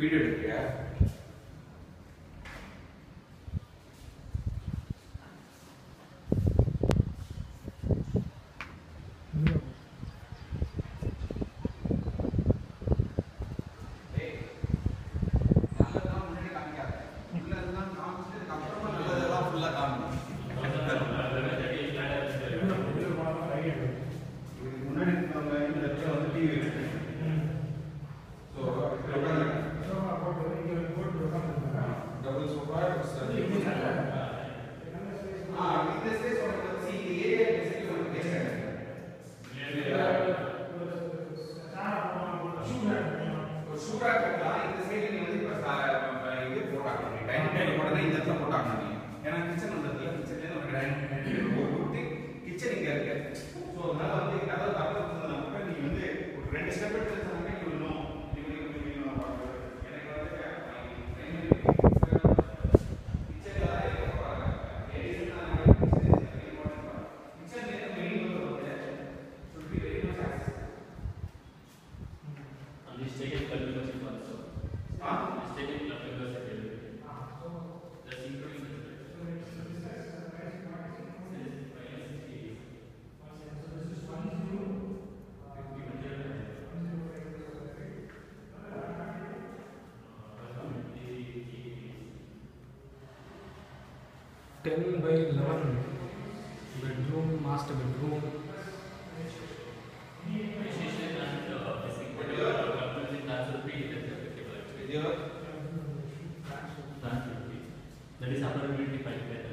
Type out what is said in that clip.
period gap கொண்டு இந்த இடத்துல போட்டு ஆகணும் நீங்கள் ஏன்னா கிச்சன் வந்ததுல கிச்சன்லேருந்து ஒரு டைனிங் ஒரு கொடுத்து கிச்சன் இங்கே இருக்கு. ஸோ அதனால வந்து அதாவது ten by eleven bedroom master bedroom That is upper limit defined by the